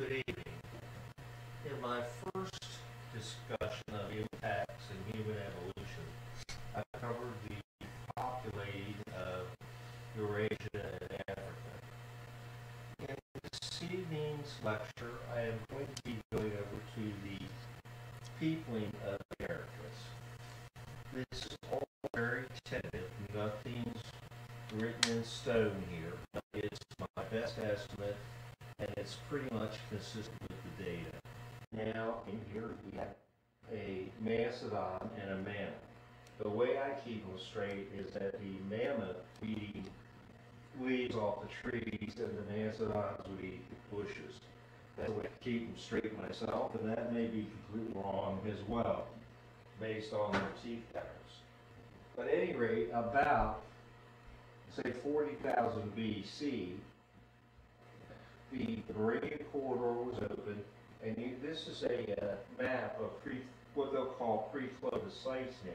Good evening. In my first discussion of impacts in human evolution, I covered the populating of Eurasia and Africa. In this evening's lecture, I am going to be going over to the peopling of the Americas. This is all very tentative, nothing's written in stone here. It's my best estimate, pretty much consistent with the data. Now, in here, we have a mastodon and a mammoth. The way I keep them straight is that the mammoth would eat leaves off the trees, and the mastodons would eat the bushes. That's the way I keep them straight myself, and that may be completely wrong as well, based on their teeth patterns. But at any rate, about, say, 40,000 BC, the Moravian corridor was open, and you, this is a uh, map of pre, what they'll call pre-Clovis sites now.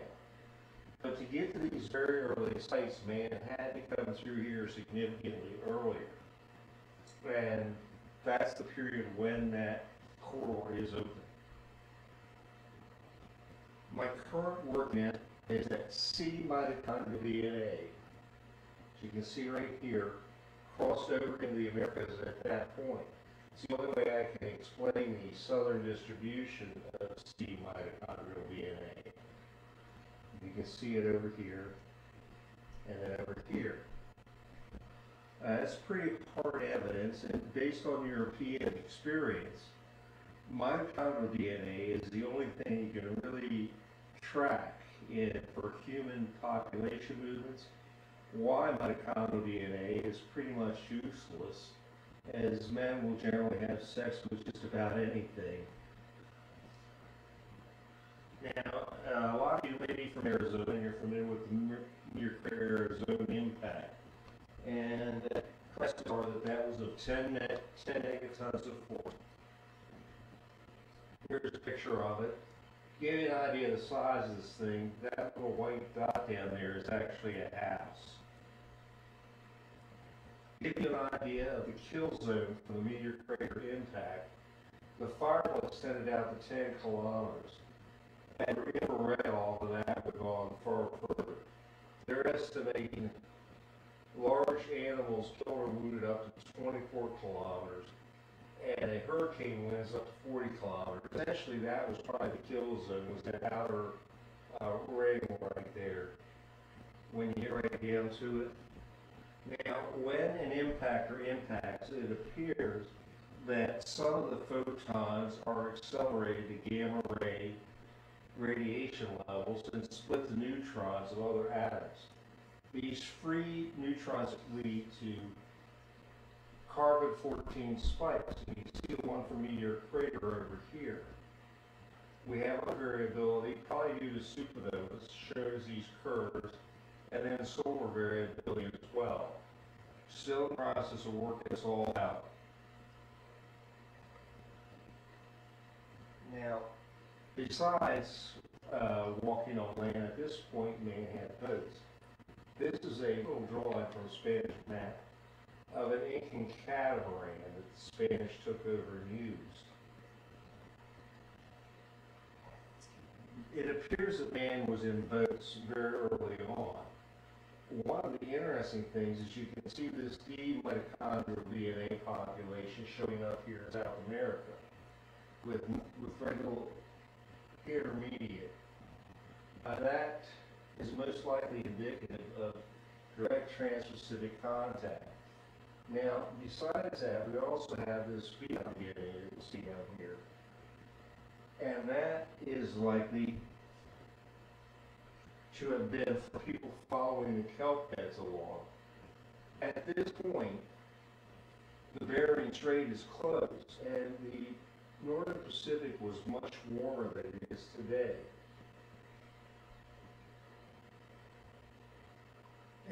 But to get to these very early sites, man had to come through here significantly earlier. And that's the period when that corridor is open. My current work is that C mitochondrial DNA, as you can see right here, crossed over into the Americas at that point. It's the only way I can explain the southern distribution of C mitochondrial DNA. You can see it over here and then over here. Uh, that's pretty hard evidence, and based on European experience, mitochondrial DNA is the only thing you can really track in for human population movements. Why mitochondrial DNA is pretty much useless, as men will generally have sex with just about anything. Now, uh, a lot of you may be from Arizona, and you're familiar with the Near Arizona impact. And uh, questions are that that was of 10, net, 10 megatons of force. Here's a picture of it. Give you an idea of the size of this thing, that little white dot down there is actually a house. Give you an idea of the kill zone from the meteor crater impact, the fireball extended out to 10 kilometers. And infrared all of that would go on far further. They're estimating large animals killed or wounded up to 24 kilometers, and a hurricane winds up to 40 kilometers. Essentially, that was probably the kill zone, was that outer uh, ring right there. When you get right down to it. Now, when an impactor impacts, it appears that some of the photons are accelerated to gamma ray radiation levels and split the neutrons of other atoms. These free neutrons lead to carbon-14 spikes. You can see the one from Meteor Crater over here. We have a variability, probably due to supernovas, shows these curves, and then solar variability as well. Still in the process of working this all out. Now, besides uh, walking on land, at this point, man had boats. This is a little drawing from a Spanish map of an Incan catamaran that the Spanish took over and used. It appears that man was in boats very early on. One of the interesting things is you can see this D mitochondrial DNA population showing up here in South America with, with little intermediate. Uh, that is most likely indicative of direct trans-Pacific contact. Now, besides that, we also have this phenom DNA that you see down here. And that is likely to have been for people following the kelp beds along. At this point, the Bering Strait is closed, and the Northern Pacific was much warmer than it is today.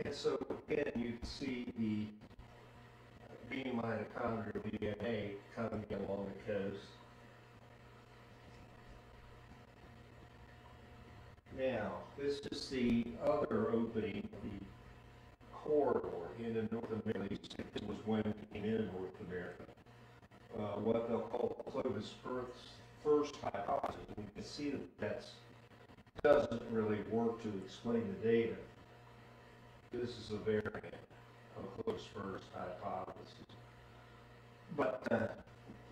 And so again, you can see the B mitochondrial DNA coming along the coast. Now, this is the other opening, the corridor into North America. This was when it came into North America. uh, what they'll call Clovis Earth's first hypothesis. We can see that that doesn't really work to explain the data. This is a variant of Clovis first hypothesis. But, uh,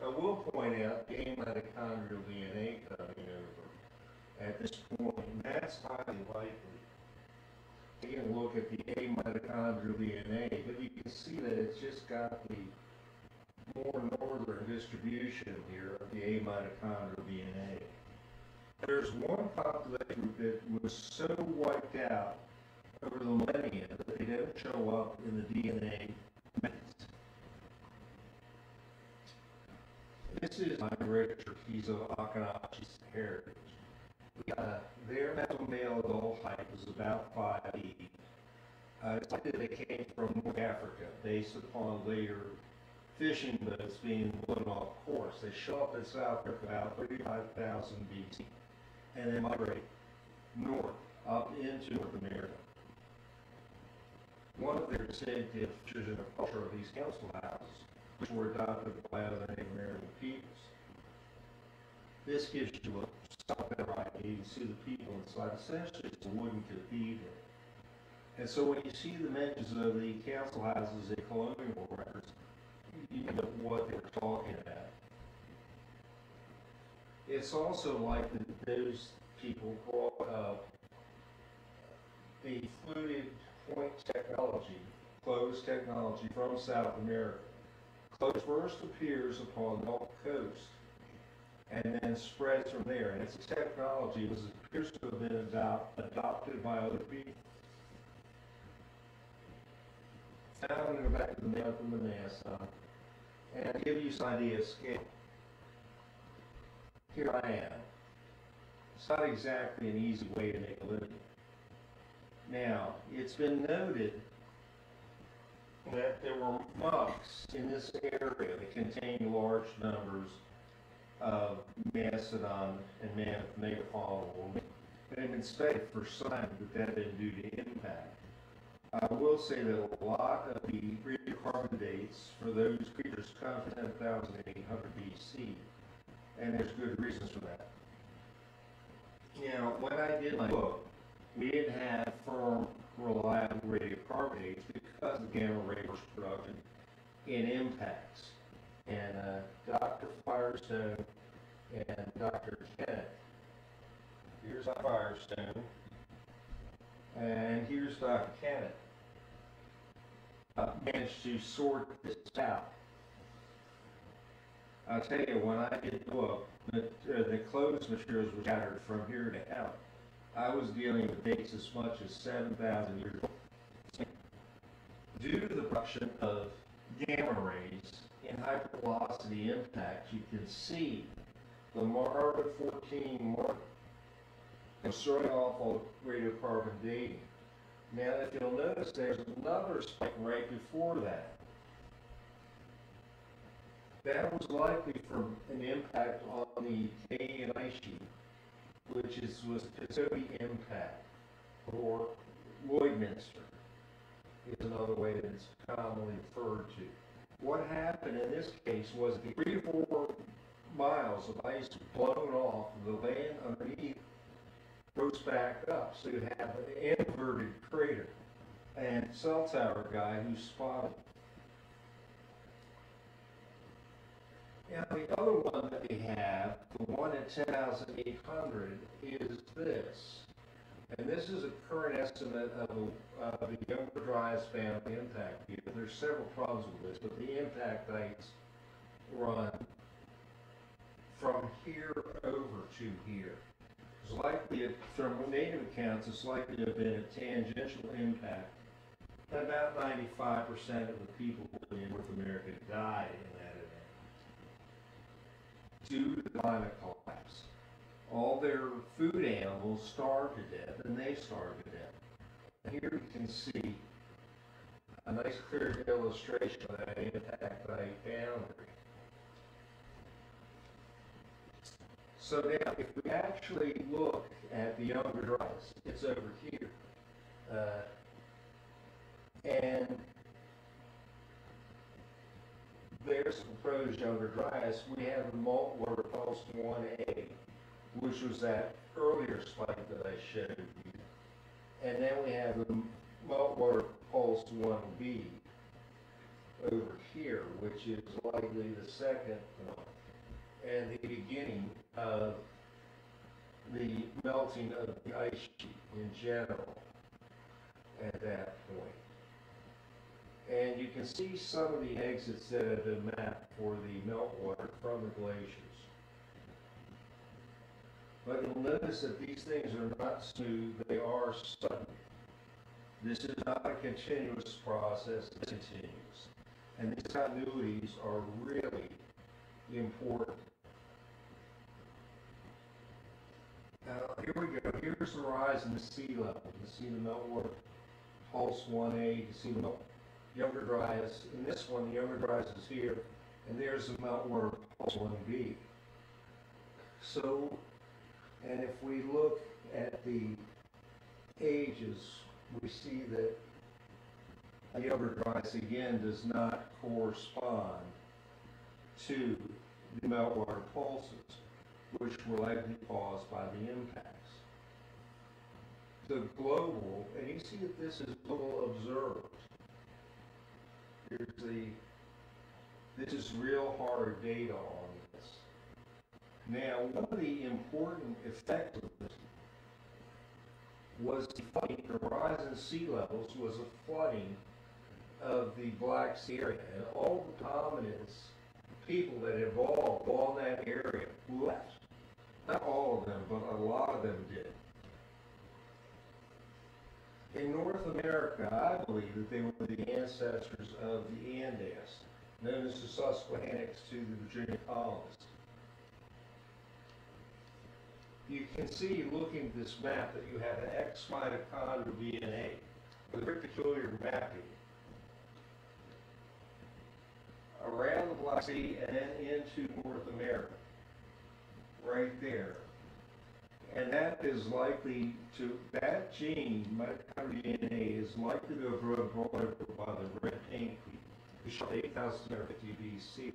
I will point out the mitochondrial DNA coming over at this point, that's highly likely. You can look at the A mitochondrial DNA, but you can see that it's just got the more northern distribution here of the A mitochondrial DNA. There's one population group that was so wiped out over the millennia that they don't show up in the DNA methods. This is my Richard Kizo Akanachi's heritage. Uh, their male adult height was about five feet. Uh, it's likely they came from North Africa based upon later fishing boats being blown off course. They show up in South Africa about 35,000 BC and then migrate north up into North America. One of their distinctive features in the culture of these council houses, which were adopted by other Native American peoples. This gives you a better idea. You can see the people inside. Essentially, it's a wooden cathedral. And so when you see the mentions of the council houses in colonial records, you know what they're talking about. It's also like that those people brought up the fluted point technology, Clovis technology from South America. Clovis first appears upon the Gulf Coast and then spreads from there. And it's technology that appears to have been adopt, adopted by other people. Now I'm going to go back to the map of Manasseh and give you some idea of scale. Here I am. It's not exactly an easy way to make a living. Now, it's been noted that there were monks in this area that contained large numbers of mastodon and Man Megafaunal. It had been for signs that that had been due to impact. I will say that a lot of the radiocarbon dates for those creatures come from 10,800 BC, and there's good reasons for that. Now, when I did my book, we didn't have firm, reliable radiocarbon dates because of gamma ray production in impacts. And uh, Dr. Firestone and Dr. Kennett, here's Firestone, and here's Dr. Kennett, uh, managed to sort this out. I'll tell you, when I did the book, the, uh, the Clovis materials were scattered from here to hell. I was dealing with dates as much as 7,000 years old. Due to the production of gamma rays in hypervelocity impacts, you can see the carbon 14 mark and starting off on radiocarbon dating. Now, if you'll notice, there's another spike right before that. That was likely from an impact on the Canadian ice sheet, which is was Petobi impact, or Lloydminster is another way that it's commonly referred to. What happened in this case was the three to four miles of ice blown off the land underneath rose back up, so you have an inverted crater. And cell tower guy who spotted. Now the other one that we have, the one at 10,800, is this. And this is a current estimate of a, of a Younger Dryas family impact here. There's several problems with this, but the impact dates run from here over to here. It's likely, from native accounts, it's likely to have been a tangential impact. About 95% of the people in North America died in due to the climate collapse. All their food animals starved to death, and they starved to death. And here you can see a nice clear illustration of that impact by boundary. So now, if we actually look at the younger Dryas, it's over here. Uh, and there's proposed Younger Dryas, we have the meltwater pulse 1A, which was that earlier spike that I showed you. And then we have the meltwater pulse 1B over here, which is likely the second one, and the beginning of the melting of the ice sheet in general at that point. And you can see some of the exits that have been mapped for the meltwater from the glaciers. But you'll notice that these things are not smooth, they are sudden. This is not a continuous process, it continues. And these continuities are really important. Now, here we go. Here's the rise in the sea level. You can see the meltwater pulse 1A, you can see the younger Dryas. In this one, the younger Dryas is here, and there's the meltwater pulse 1B. So, and if we look at the ages, we see that the younger Dryas again does not correspond to the meltwater pulses which were likely caused by the impacts. The global, and you see that this is global observed. This is real hard data on this. Now, one of the important effects of this was the flooding, the rise in sea levels was a flooding of the Black Sea area. And all the hominids, people that evolved on that area left. Not all of them, but a lot of them did. In North America, I believe that they were the ancestors of the Andes, known as the Susquehannocks to the Virginia colonists. You can see, looking at this map, that you have an X mitochondrial DNA with very peculiar mapping around the Black Sea and then into North America right there. And that is likely to, that gene, mitochondrial DNA, is likely to have been brought over by the red paint who shot 8,050 BC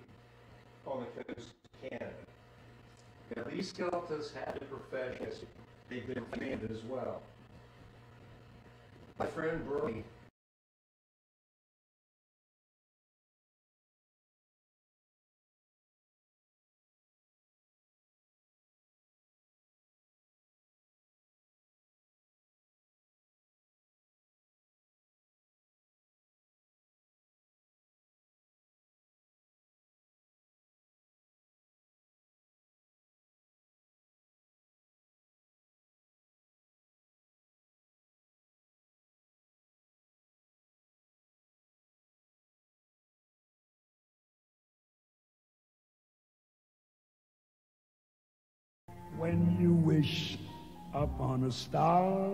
on the coast of Canada. Now, these skeletons had a profession. They've been abandoned as well. My friend Bernie when you wish upon a star.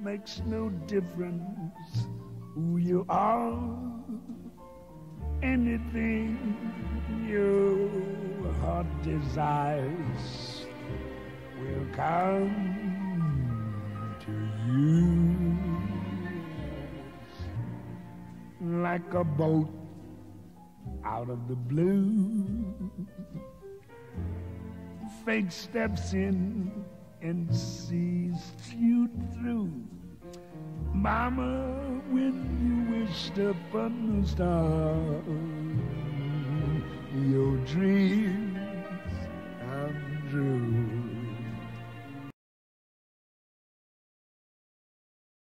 Makes no difference who you are. Anything your heart desires will come to you like a boat out of the blue Fate steps in and sees you through. Mama, when you wished upon a star, your dreams come true.